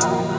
Oh.